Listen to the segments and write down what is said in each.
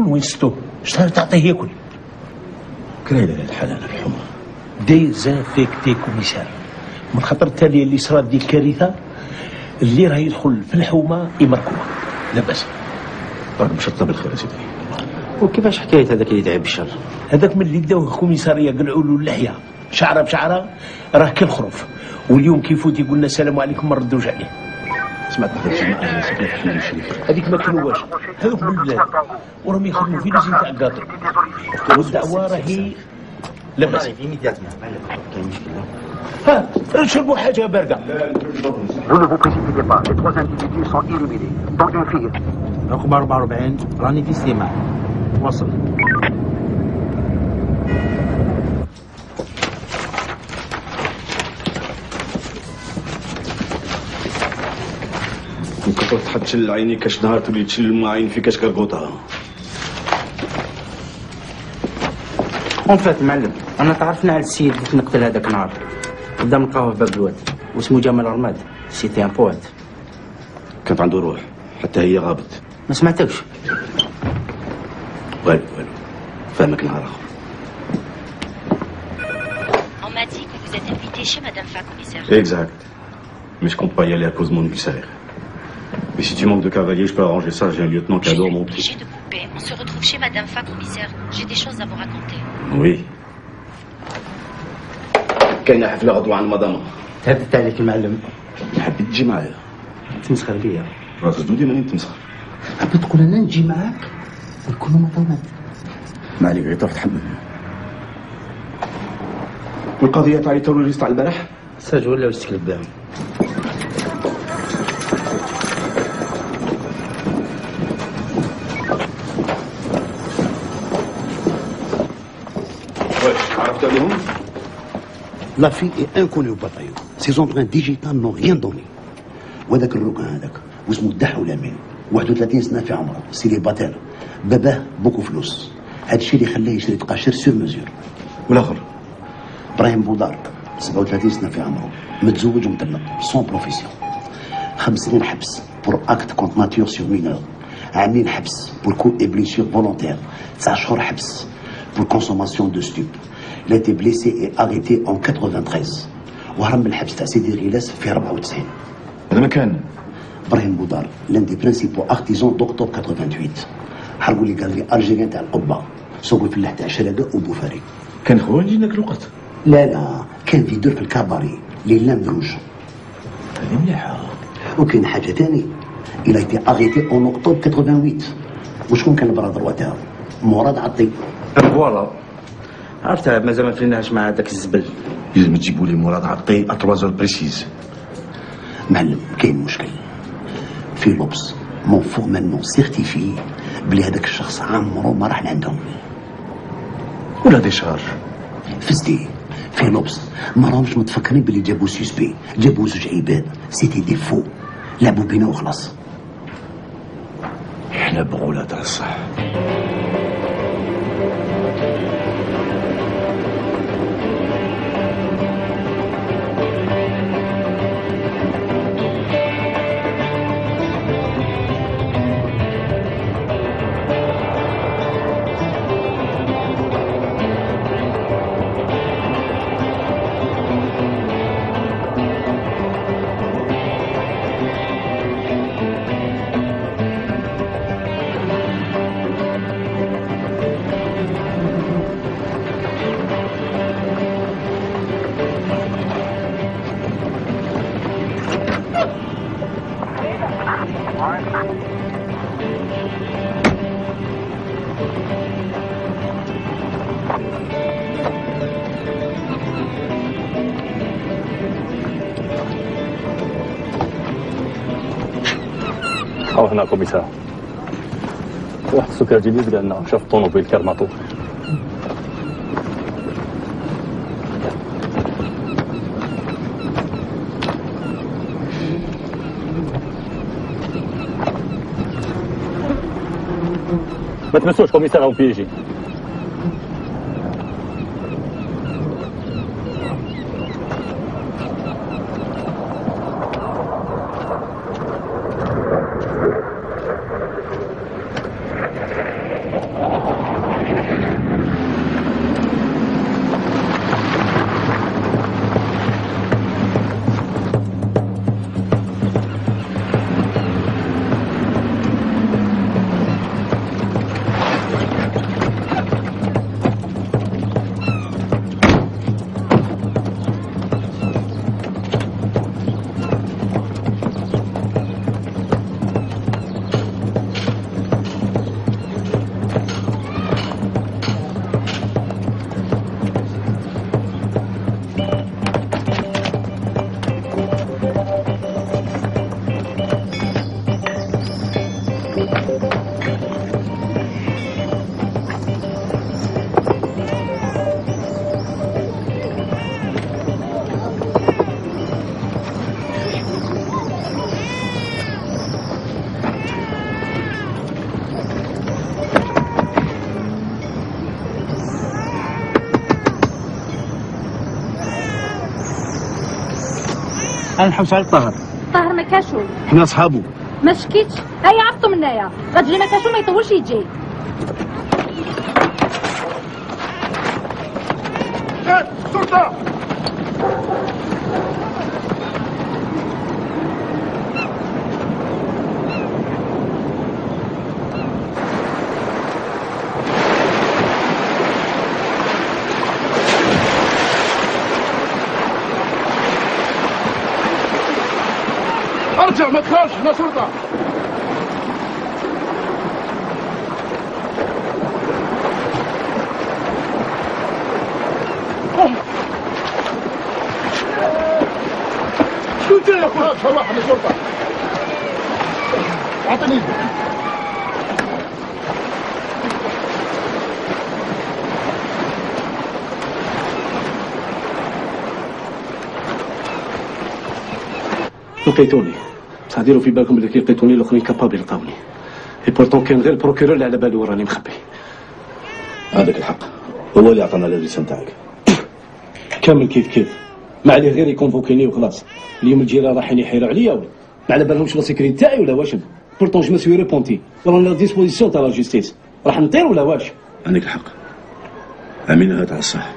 وين ستو؟ شحال تعطيه ياكل؟ كرهي الحلال الحمى ديزانفيكتي كوميسار. من خاطر التالية اللي صرات دي الكارثة اللي راه يدخل في الحومة يمركوها. لا بأس. راك مشطب الخير يا سيدي وكيفاش حكاية هذاك اللي يدعي بالشر هذاك من اللي داوه كوميسارية قلعوا له اللحية. شعرة بشعرة راه كالخروف واليوم كيفوت يقول لنا السلام عليكم ما ردوش عليه. سمعت هذا الجماعة اللي ساكنين في الشريف. هذيك ما كانوش هذوك من البلاد وراهم يخدموا في ليزين تاع قاطر والدعوة راهي لا بأس. ها نشربوا حاجة باردة. Vous ne vous précipitez pas. Les trois individus sont éliminés, dont une fille. رقم 44 راني في استماع وصل. وكتر تحط تشل عيني كاش نهار تولي تشل مع عين في كاش كرقوطة. En fait معلم أنا تعرفنا على السيد اللي تنقتل هذاك النهار قدام القهوة في باب الواد واسمه جمال رماد c'était un poète. كانت عنده روح حتى هي غابت. ما سمعتكش؟ والو والو. فاهمك نهار آخر. On m'a dit que vous êtes invité chez Madame Fa, commissaire. Exact. Mais je compte pas y aller à cause de mon ulcère. Mais si tu manques de cavalier, je peux arranger ça. J'ai un lieutenant qui Je adore suis mon obligée petit. de couper. On se retrouve chez Madame Fa, commissaire. J'ai des choses à vous raconter. Oui. كاينة حفلة غدوة عند مدام تهددت عليك المعلم حبيت تجي معايا تمسخر بيا راس جدودي ماني تمسخر حبيت تقول انا نجي معاك ونكونوا مطامات ما عليك غير تروح تحمل والقضية تاع التوريست على البارح ساج ولا وستكلب بهم عليهم؟ Fille est inconnue au bataillon. Ses empreintes digitales n'ont rien donné. وهذاك الركن هذاك واسمه الدح والامين 31 سنه في عمره célibataire باباه beaucoup فلوس هذا الشيء اللي خلاه يشري تقاشير sur mesure والاخر إبراهيم بودار 37 سنه في عمره متزوج ومطلق sans profession خمس سنين حبس pour acte contre nature sur mineur عامين حبس pour coups et blessures volontaires تسع شهور حبس pour consommation de stup Il a été blessé et arrêté en 93 وهرب من الحبس تاع سيدي غيلاس في 94 هذا مكان إبراهيم بودار l'un des principaux artisans d'octobre 88 حرقوا les Galeries Algériennes تاع القبه سوقوا الفلاح تاع شلاقه وبوفاري كان خوانجي ذاك الوقت لا لا كان في دور في ال cabaret Les Limbes Rouges هذه مليحة وكاين حاجة ثاني a été arrêté en octobre 88 وشكون كان البرادر تاعو مراد عطي voilà عرفتها مازال ما فليناش مع هذاك الزبل. لازم تجيبوا لي مراد عطي à 3 heures précises. معلم كاين مشكل. في لبس مون فورمالمون سيرتيفي بلي هذاك الشخص عمره ما راح لعندهم. ولا ديشارج فزدي في لبس ما راهمش متفكرين بلي جابوا سيسبي جابوا زوج عباد. سيتي دي فو لعبوا بينا وخلاص. إحنا بغولة تاع الصح أو هنا كوميسار واحد السكر جديد قال لنا شاف طوموبيل كرماطو ما تمسوش كوميسار أو بيجي. أنا نحوس على الطهر طاهر ما كاشو حنا صحابو ما شكيتش. هيا عرفتو من هنايا غتجي ما كاشو ما يطولش يجي. ارجع ما تخافش احنا شرطه شو انت يا اخويا صباح احنا شرطه اعطيني ايدك لقيتوني بصح ديروا في بالكم بلي كي لقيتوني الاخرين capables لقاوني et pourtant كان غير ال procureur اللي على بالو راني مخبي هذاك الحق. هو اللي عطانا الريسه نتاعك. كامل كيف كيف؟ ما عليه غير يكونفوكيني وخلاص. اليوم الجيران رايحين يحيروا عليا ولا ما على بالهمش la sécurité تاعي ولا واش. pourtant je me suis repenti رانا à la disposition تاع la justice راح نطير ولا واش؟ عندك الحق امينه تاع الصح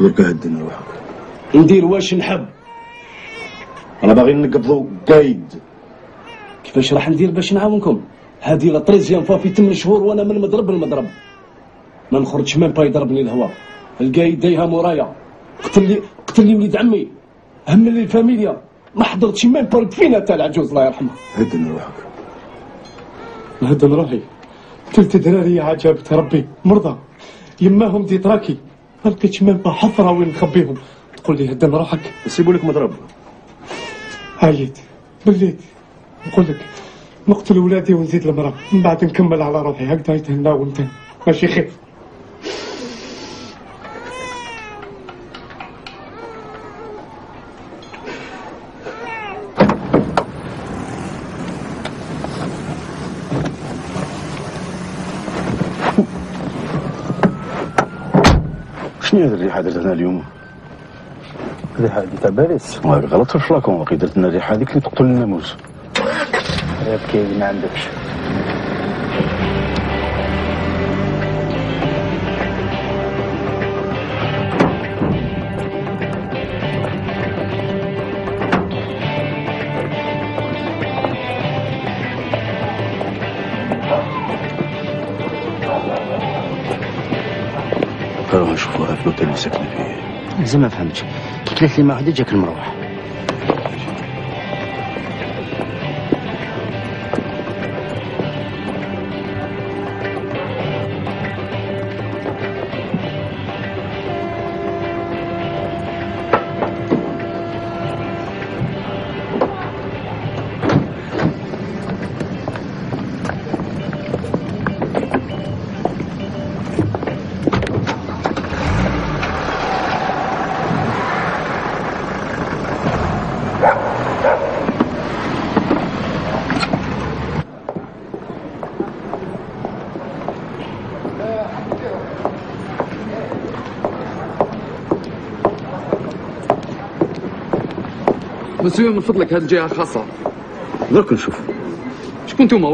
دركا هدن روحك. ندير واش نحب. أنا باغي نقبضوا قايد. كيفاش راح ندير باش نعاونكم؟ هذه la troisième fois في 8 شهور وأنا من المضرب للمضرب. ما نخرجش même pas يضربني الهواء القايد دايها مورايا. قتل لي قتل لي وليد عمي. هم لي الفاميليا. ما حضرتش même pas الدفينه تاع العجوز الله يرحمه. هدن روحك. نهدن روحي. ثلث دراري عجبت ربي. مرضى. يماهم détraquée. ما لقيتش même pas حفرة وين نخبيهم. تقول لي هدن روحك. يسيبوا لك مضرب. عييت. بليت. نقول لك نقتل ولادي ونزيد المرأة. من بعد نكمل على روحي. هكذا يتهنى وانت ماشي خير. شنو هذه الريحه درتها اليوم؟ الريحه هذه تاع باريس غلط في الفلاكون درت لنا الريحه هذيك اللي تقتل الناموس. يبكي ما عندكش نروح نشوفوها في الاوتيل اللي ساكنه فيه. زعما ما فهمتش. قلت لك لي ما غادي جاك المروح مسيو من فضلك هذه الجهه خاصة. درك نشوف. شكون أنتم